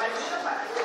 Vai me chamar.